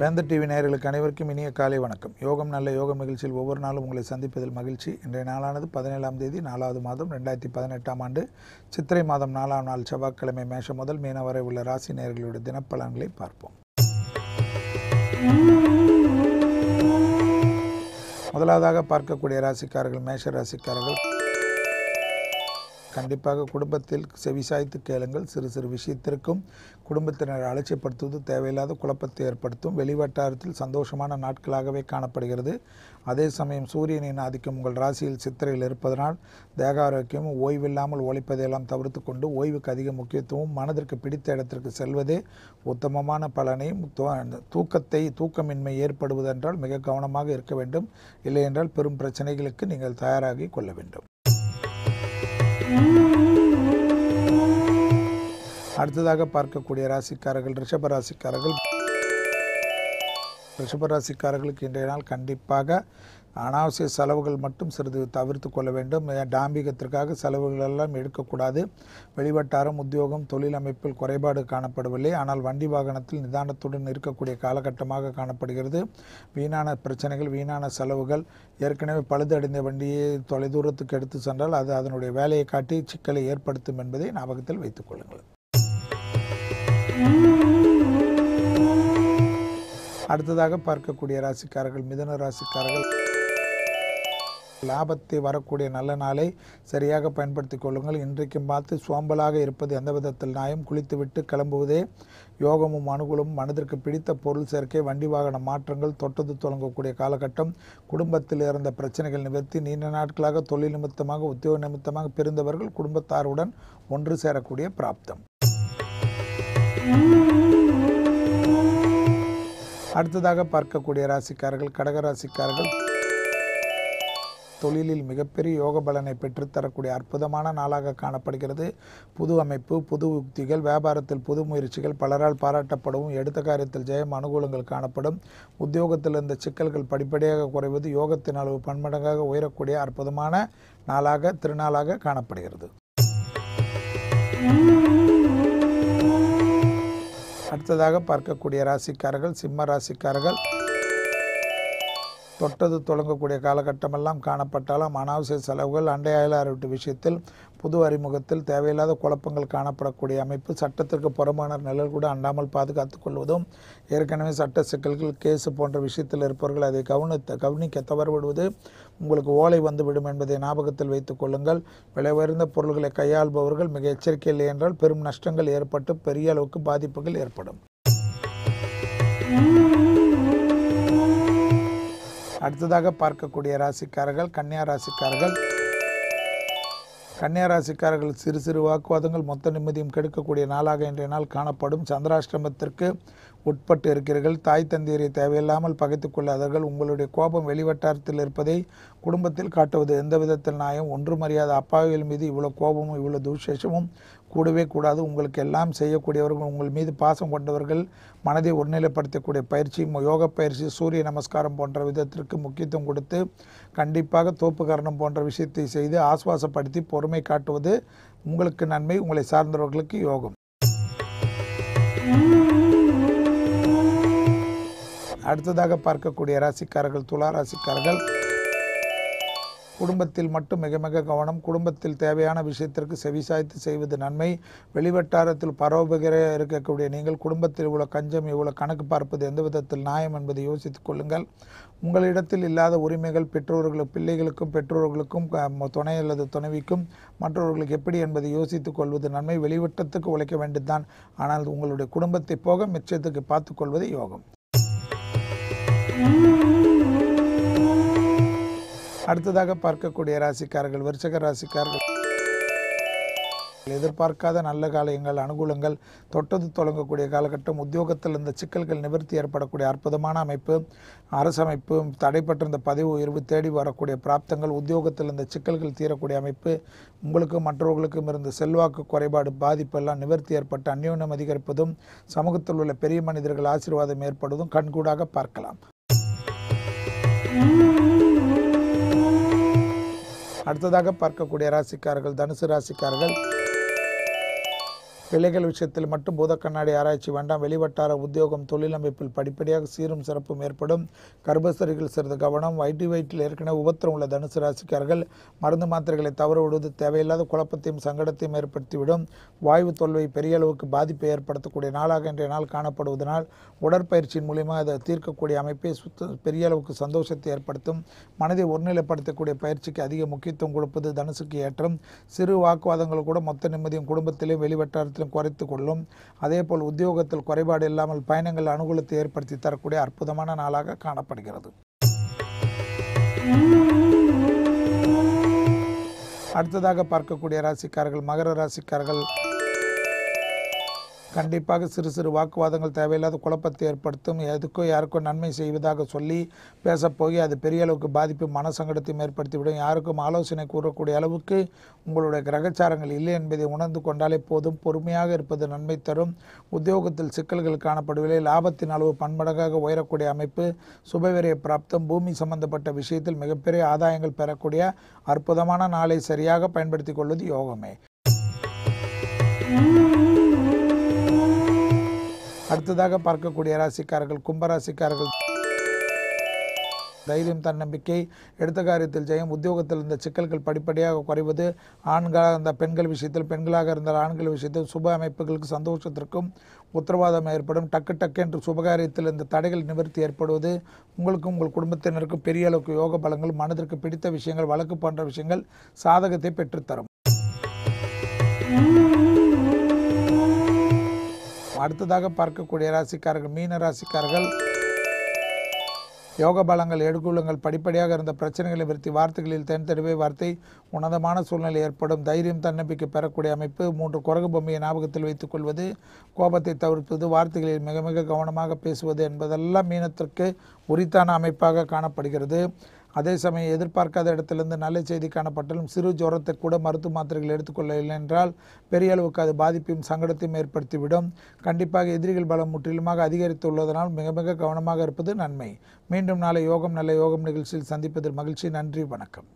வேந்த TV நேயர்களுக்கு அனைவருக்கும் இனிய காலை வணக்கம். யோகம் நல்ல யோகம் நிகழ்ச்சியில் ஒவ்வொரு நாளும் உங்களை சந்திப்பதில் மகிழ்ச்சி. இன்றைய நாளானது பதினேழாம் தேதி நாலாவது மாதம் ரெண்டாயிரத்தி பதினெட்டாம் ஆண்டு. சித்திரை மாதம் நாலாம் நாள் செவ்வாய்க்கிழமை மேஷம் முதல் மீன வரை உள்ள ராசி நேயர்களுடைய தினப்பலன்களை பார்ப்போம். முதலாவதாக பார்க்கக்கூடிய ராசிக்காரர்கள் மேஷ ராசிக்காரர்கள். கண்டிப்பாக குடும்பத்தில் செவிசாய்த்து கேளுங்கள். சிறு சிறு விஷயத்திற்கும் குடும்பத்தினர் அலட்சியப்படுத்துவது தேவையில்லாத குழப்பத்தை ஏற்படுத்தும். வெளிவட்டாரத்தில் சந்தோஷமான நாட்களாகவே காணப்படுகிறது. அதே சமயம் சூரியனின் ஆதிக்கம் உங்கள் ராசியில் சித்திரையில் இருப்பதனால் தேக ஆரோக்கியமும் ஓய்வில்லாமல் ஒழிப்பதையெல்லாம் தவிர்த்து கொண்டு ஓய்வுக்கு அதிக முக்கியத்துவம் மனதிற்கு பிடித்த இடத்திற்கு செல்வதே உத்தமமான பலனையும் தூக்கத்தை தூக்கமின்மை ஏற்படுவதென்றால் மிக கவனமாக இருக்க வேண்டும். இல்லையென்றால் பெரும் பிரச்சனைகளுக்கு நீங்கள் தயாராகி கொள்ள வேண்டும். அடுத்ததாக பார்க்கக்கூடிய ராசிக்காரர்கள் ரிஷப ராசிக்காரர்கள். ரிஷபராசிக்காரர்களுக்கு இன்றைய நாள் கண்டிப்பாக அனாவசிய செலவுகள் மட்டும் சிறிது தவிர்த்து கொள்ள வேண்டும். ஏ- டாம்பிகத்திற்காக செலவுகள் எல்லாம் எடுக்கக்கூடாது. வெளிவட்டாரம் உத்தியோகம் தொழில் அமைப்பில் குறைபாடு காணப்படவில்லை. ஆனால் வண்டி வாகனத்தில் நிதானத்துடன் இருக்கக்கூடிய காலகட்டமாக காணப்படுகிறது. வீணான பிரச்சனைகள் வீணான செலவுகள் ஏற்கனவே பழுதடைந்த வண்டியை தொலைதூரத்துக்கு எடுத்து சென்றால் அது அதனுடைய வேலையை காட்டி சிக்கலை ஏற்படுத்தும் என்பதை ஞாபகத்தில் வைத்துக் கொள்ளுங்கள். அடுத்ததாக பார்க்கக்கூடிய ராசிக்காரர்கள் மிதன ராசிக்காரர்கள். லாபத்தை வரக்கூடிய நல்ல நாளை சரியாக பயன்படுத்திக் கொள்ளுங்கள். இன்றைக்கும் பார்த்து சோம்பலாக இருப்பது எந்த விதத்தில் நியாயம்? குளித்துவிட்டு கிளம்புவதே யோகமும் அனுகூலமும். மனதிற்கு பிடித்த பொருள் சேர்க்கை வண்டி வாகன மாற்றங்கள் தொட்டது தொடங்கக்கூடிய காலகட்டம் குடும்பத்தில் இருந்த பிரச்சனைகள் நிவர்த்தி நீண்ட நாட்களாக தொழில் நிமித்தமாக உத்தியோக நிமித்தமாக பிரிந்தவர்கள் குடும்பத்தாருடன் ஒன்று சேரக்கூடிய பிராப்தம். அடுத்ததாக பார்க்கக்கூடிய ராசிக்காரர்கள் கடக ராசிக்காரர்கள் தொழிலில் மிகப்பெரிய யோக பலனை பெற்றுத்தரக்கூடிய அற்புதமான நாளாக காணப்படுகிறது. புது அமைப்பு புது உக்திகள் வியாபாரத்தில் புது முயற்சிகள் பலரால் பாராட்டப்படவும் எடுத்த காரியத்தில் ஜெயம் அனுகூலங்கள் காணப்படும். உத்தியோகத்தில் இருந்த சிக்கல்கள் படிப்படியாக குறைவது யோகத்தின் அளவு பன்மடங்காக உயரக்கூடிய அற்புதமான நாளாக திருநாளாக காணப்படுகிறது. அடுத்ததாக பார்க்கக்கூடிய ராசிக்காரர்கள் சிம்ம ராசிக்காரர்கள். தொட்டது தொடங்கக்கூடிய காலகட்டமெல்லாம் காணப்பட்டாலும் அனாவசிய செலவுகள் அண்டை அயலார் விஷயத்தில் புது அறிமுகத்தில் தேவையில்லாத குழப்பங்கள் காணப்படக்கூடிய அமைப்பு சட்டத்திற்கு புறமான நிழல் கூட அண்டாமல் பாதுகாத்து கொள்வதும் ஏற்கனவே சட்ட சிக்கல்கள் கேஸு போன்ற விஷயத்தில் இருப்பவர்கள் அதை கவனித்த கவனிக்க தவறுவிடுவது உங்களுக்கு ஓலை வந்துவிடும் என்பதை ஞாபகத்தில் வைத்துக் கொள்ளுங்கள். விலை உயர்ந்த பொருள்களை கையாள்பவர்கள் மிக எச்சரிக்கை இல்லை என்றால் பெரும் நஷ்டங்கள் ஏற்பட்டு பெரிய அளவுக்கு பாதிப்புகள் ஏற்படும். அடுத்ததாக பார்க்கக்கூடிய ராசிக்காரர்கள் கன்னியா ராசிக்காரர்கள். கன்னியா ராசிக்காரர்கள் சிறு சிறு வாக்குவாதங்கள் மொத்த நிம்மதியும் கெடுக்கக்கூடிய நாளாக இன்றைய நாள் காணப்படும். சந்திராஷ்டிரமத்திற்கு உட்பட்டு இருக்கிறீர்கள் தாய் தந்தையரை தேவையில்லாமல் பகைத்துக்கொள்ளாதவர்கள் உங்களுடைய கோபம் வெளிவட்டாரத்தில் இருப்பதை குடும்பத்தில் காட்டுவது எந்த விதத்தில் நியாயம்? ஒன்றும் அறியாத அப்பாவிகள் மீது இவ்வளோ கோபமும் இவ்வளோ துர்சேஷமும் கூடவே கூடாது. உங்களுக்கு எல்லாம் செய்யக்கூடியவர்கள் உங்கள் மீது பாசம் கொண்டவர்கள் மனதை ஒருநிலைப்படுத்தக்கூடிய பயிற்சி யோக பயிற்சி சூரிய நமஸ்காரம் போன்ற விதத்திற்கு முக்கியத்துவம் கொடுத்து கண்டிப்பாக தோப்புக்கரணம் போன்ற விஷயத்தை செய்து ஆஸ்வாசப்படுத்தி பொறுமை காட்டுவது உங்களுக்கு நன்மை உங்களை சார்ந்தவர்களுக்கு யோகம். அடுத்ததாக பார்க்கக்கூடிய ராசிக்காரர்கள் துலா ராசிக்காரர்கள். குடும்பத்தில் மட்டும் மிக மிக கவனம். குடும்பத்தில் தேவையான விஷயத்திற்கு செவிசாய்த்து செய்வது நன்மை. வெளிவட்டாரத்தில் பரோபகிர இருக்கக்கூடிய நீங்கள் குடும்பத்தில் இவ்வளோ கஞ்சம் இவ்வளோ கணக்கு பார்ப்பது எந்த விதத்தில் நியாயம் என்பதை யோசித்துக் கொள்ளுங்கள். உங்களிடத்தில் இல்லாத உரிமைகள் பெற்றோர்களுக்கு பிள்ளைகளுக்கும் பெற்றோர்களுக்கும் துணை அல்லது துணைவிக்கும் மற்றவர்களுக்கு எப்படி என்பதை யோசித்துக் கொள்வது நன்மை. வெளிவட்டத்துக்கு உழைக்க வேண்டியதுதான். ஆனால் உங்களுடைய குடும்பத்தை போக மிச்சத்துக்கு பார்த்துக்கொள்வது யோகம். அடுத்ததாக பார்க்கக்கூடிய ராசிக்காரர்கள் விருச்சக ராசிக்காரர்கள். எதிர்பார்க்காத நல்ல காலங்கள் அனுகூலங்கள் தொட்டது தொடங்கக்கூடிய காலகட்டம் உத்தியோகத்தில் இந்த சிக்கல்கள் நிவர்த்தி ஏற்படக்கூடிய அற்புதமான அமைப்பு அரசமைப்பு தடைப்பட்டிருந்த பதவி உயர்வு தேடி வரக்கூடிய பிராப்தங்கள் உத்தியோகத்தில் இந்த சிக்கல்கள் தீரக்கூடிய அமைப்பு உங்களுக்கும் மற்றவர்களுக்கும் இருந்த செல்வாக்கு குறைபாடு பாதிப்பு எல்லாம் நிவர்த்தி ஏற்பட்டு அந்யோன்யம் அதிகரிப்பதும் சமூகத்தில் உள்ள பெரிய மனிதர்கள் ஆசீர்வாதம் ஏற்படுவதும் கண்கூடாக பார்க்கலாம். அடுத்ததாக பார்க்கக்கூடிய ராசிக்காரர்கள் தனுசு ராசிக்காரர்கள். பிள்ளைகள் விஷயத்தில் மட்டும் பூத கண்ணாடி ஆராய்ச்சி வேண்டாம். வெளிவட்டார உத்தியோகம் தொழிலமைப்பில் படிப்படியாக சீரும் சிறப்பும் ஏற்படும். கர்ப்பசரிகள் சிறிது கவனம். வயிற்று வயிற்றில் ஏற்கனவே உபத்திரம் உள்ள தனுசு ராசிக்காரர்கள் மருந்து மாத்திரைகளை தவற விடுவது தேவையில்லாத குழப்பத்தையும் சங்கடத்தையும் ஏற்படுத்திவிடும். வாயு தொல்வை பெரிய அளவுக்கு பாதிப்பை ஏற்படுத்தக்கூடிய நாளாக இன்றைய நாள் காணப்படுவதனால் உடற்பயிற்சியின் மூலியமாக அதை தீர்க்கக்கூடிய அமைப்பை சுத்த பெரிய அளவுக்கு சந்தோஷத்தை ஏற்படுத்தும். மனதை ஒருநிலைப்படுத்தக்கூடிய பயிற்சிக்கு அதிக முக்கியத்துவம் கொடுப்பது தனுசுக்கு ஏற்றம். சிறு வாக்குவாதங்கள் கூட மொத்த நிம்மதியும் குடும்பத்திலும் வெளிவட்டாரத்திலும் குறைத்து கொள்ளும். அதேபோல் உத்தியோகத்தில் குறைபாடு இல்லாமல் பயணங்கள் அனுகூலத்தை ஏற்படுத்தி தரக்கூடிய அற்புதமான நாளாக காணப்படுகிறது. அடுத்ததாக பார்க்கக்கூடிய ராசிக்காரர்கள் மகர ராசிக்காரர்கள் கண்டிப்பாக சிறு சிறு வாக்குவாதங்கள் தேவையில்லாத குழப்பத்தை ஏற்படுத்தும். எதுக்கோ யாருக்கோ நன்மை செய்வதாக சொல்லி பேசப்போய் அது பெரிய அளவுக்கு பாதிப்பு மனசங்கடத்தையும் ஏற்படுத்திவிடும். யாருக்கும் ஆலோசனை கூறக்கூடிய அளவுக்கு உங்களுடைய கிரகச்சாரங்கள் இல்லை என்பதை உணர்ந்து கொண்டாலே போதும். பொறுமையாக இருப்பது நன்மை தரும். உத்தியோகத்தில் சிக்கல்கள் காணப்படவில்லை லாபத்தின் அளவு பன்மடங்காக உயரக்கூடிய அமைப்பு சுபவிரைய பிராப்தம் பூமி சம்பந்தப்பட்ட விஷயத்தில் மிகப்பெரிய ஆதாயங்கள் பெறக்கூடிய அற்புதமான நாளை சரியாக பயன்படுத்திக் கொள்வது யோகமே. அடுத்ததாக பார்க்கக்கூடிய ராசிக்காரர்கள் கும்பராசிக்காரர்கள். தைரியம் தன்னம்பிக்கை எடுத்த காரியத்தில் ஜெயம் உத்தியோகத்தில் இருந்த சிக்கல்கள் படிப்படியாக குறைவது ஆண்களாக இருந்த பெண்கள் விஷயத்தில் பெண்களாக இருந்த ஆண்கள் விஷயத்தில் சுப அமைப்புகளுக்கு சந்தோஷத்திற்கும் உத்தரவாதம் ஏற்படும். டக்கு டக்கு என்று சுபகாரியத்தில் இந்த தடைகள் நிவர்த்தி ஏற்படுவது உங்களுக்கும் உங்கள் குடும்பத்தினருக்கும் பெரிய அளவுக்கு யோக பலங்கள் மனதிற்கு பிடித்த விஷயங்கள் வழக்கு போன்ற விஷயங்கள் சாதகத்தை பெற்றுத்தரும். அடுத்ததாக பார்க்கக்கூடிய ராசிக்காரர்கள் மீன ராசிக்காரர்கள். யோக பலங்கள் எடுக்குள்ளங்கள் படிப்படியாக இருந்த பிரச்சனைகளை விருத்தி வார்த்தைகளில் தென்தெடுவை வார்த்தை உன்னதமான சூழ்நிலை ஏற்படும். தைரியம் தன்னம்பிக்கை பெறக்கூடிய அமைப்பு மூன்று குரகு பொம்மையை ஞாபகத்தில் வைத்துக் கொள்வது கோபத்தை தவிர்ப்பது வார்த்தைகளில் மிக மிக கவனமாக பேசுவது என்பதெல்லாம் மீனத்திற்கு உரித்தான அமைப்பாக காணப்படுகிறது. அதே சமயம் எதிர்பார்க்காத இடத்திலிருந்து நல்ல செய்தி காணப்பட்டாலும் சிறு ஜுரத்தை கூட மருத்துவ மாத்திரைகள் எடுத்துக்கொள்ளவில்லை என்றால் பெரிய அளவுக்கு அது பாதிப்பையும் சங்கடத்தையும் ஏற்படுத்திவிடும். கண்டிப்பாக எதிரிகள் பலம் முற்றிலுமாக அதிகரித்துள்ளதனால் மிக மிக கவனமாக இருப்பது நன்மை. மீண்டும் நாளை யோகம் நல்ல யோகம் நிகழ்ச்சியில் சந்திப்பதில் மகிழ்ச்சி. நன்றி வணக்கம்.